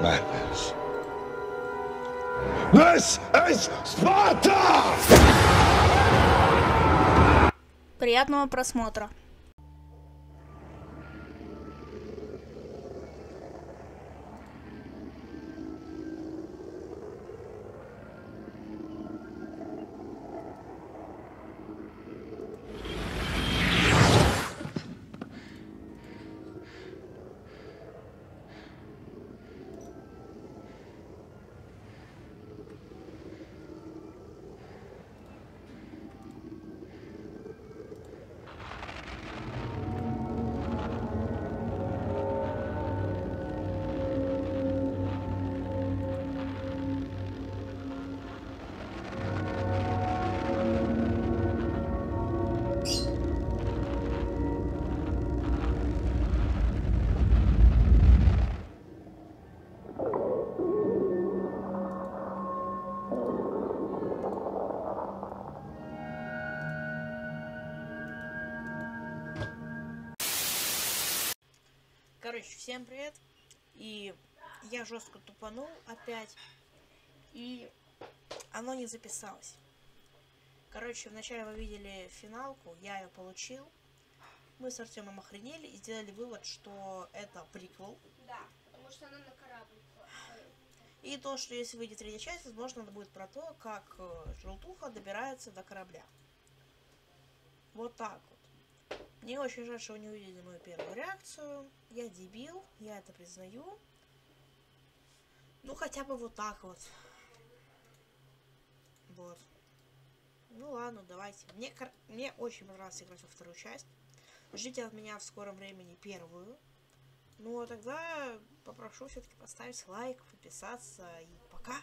madness. This is Sparta! Приятного просмотра. Короче, всем привет. И я жестко тупанул опять. И оно не записалось. Короче, вначале вы видели финалку, я ее получил. Мы с Артемом охренели и сделали вывод, что это приквел. Да, потому что она на корабль. И то, что если выйдет третья часть, возможно, это будет про то, как э, Желтуха добирается до корабля. Вот так вот. Мне очень жаль, что вы не увидели мою первую реакцию. Я дебил, я это признаю. Ну, хотя бы вот так вот. Вот. Ну ладно, давайте. Мне, мне очень понравилось играть во вторую часть. Ждите от меня в скором времени первую. Ну, а тогда попрошу все-таки поставить лайк, подписаться и пока.